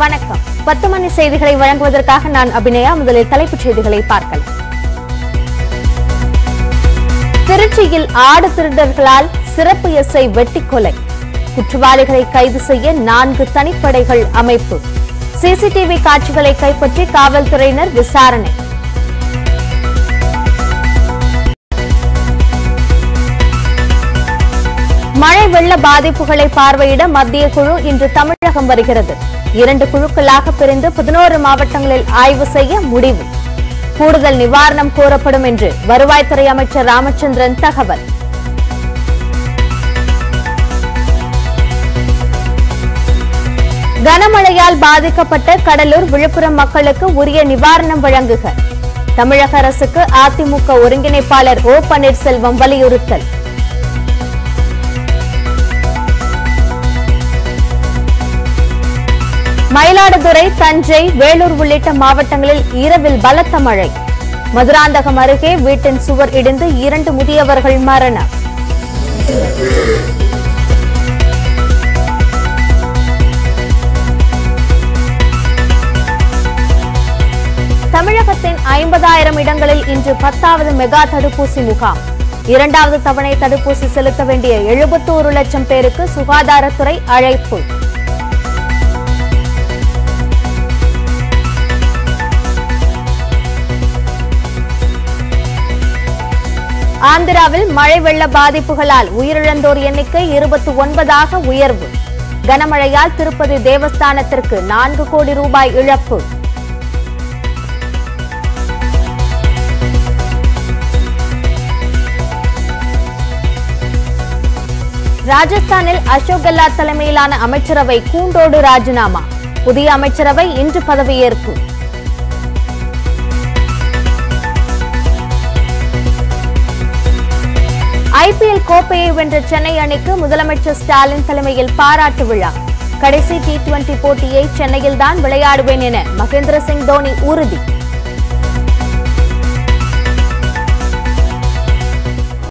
வணக்கம். பத்து மணி செய்திகளை வழங்குவதற்காக நான் அபிநயா. முதலில் தலைப்புச் செய்திகளை பார்க்கலாம். திருச்சியில் ஆடு திருடர்களால் சிறப்பு எஸ்ஐ வெட்டி கொலை. குற்றவாளிகளை கைது செய்ய நான்கு தனிப்படைகள் அமைப்பு. சிசிடிவி காட்சிகளை கைப்பற்றி காவல்துறையினர் விசாரணை. மழை வெள்ள பாதிப்புகளை பார்வையிட மத்திய குழு இன்று தமிழகம் வருகிறது. இரண்டு குழுக்களாக பிரிந்து பதினோரு மாவட்டங்களில் ஆய்வு செய்ய முடிவு. கூடுதல் நிவாரணம் கோரப்படும் என்று வருவாய்த்துறை அமைச்சர் ராமச்சந்திரன் தகவல். கனமழையால் பாதிக்கப்பட்ட கடலூர் விழுப்புரம் மக்களுக்கு உரிய நிவாரணம் வழங்குக. தமிழக அரசுக்கு அதிமுக ஒருங்கிணைப்பாளர் ஓ பன்னீர்செல்வம் வலியுறுத்தல். மயிலாடுதுறை தஞ்சை வேலூர் உள்ளிட்ட மாவட்டங்களில் இரவில் பலத்த மழை. மதுராந்தகம் அருகே வீட்டின் சுவர் இடிந்து இரண்டு முதியவர்கள் மரணம். தமிழகத்தின் ஐம்பதாயிரம் இடங்களில் இன்று பத்தாவது மெகா தடுப்பூசி முகாம். இரண்டாவது தவணை தடுப்பூசி செலுத்த வேண்டிய எழுபத்தோரு லட்சம் பேருக்கு சுகாதாரத்துறை அழைப்பு. ஆந்திராவில் மழை வெள்ள பாதிப்புகளால் உயிரிழந்தோர் எண்ணிக்கை இருபத்தி ஒன்பதாக உயர்வு. கனமழையால் திருப்பதி தேவஸ்தானத்திற்கு நான்கு கோடி ரூபாய் இழப்பு. ராஜஸ்தானில் அசோக் கெல்லாட் தலைமையிலான அமைச்சரவை கூண்டோடு ராஜினாமா. புதிய அமைச்சரவை இன்று பதவியேற்பு. ஐபிஎல் கோப்பையை வென்ற சென்னை அணிக்கு முதலமைச்சர் ஸ்டாலின் தலைமையில் பாராட்டு விழா. கடைசி டி டுவெண்டி போட்டியை சென்னையில்தான் விளையாடுவேன் என மகேந்திர சிங் தோனி உறுதி.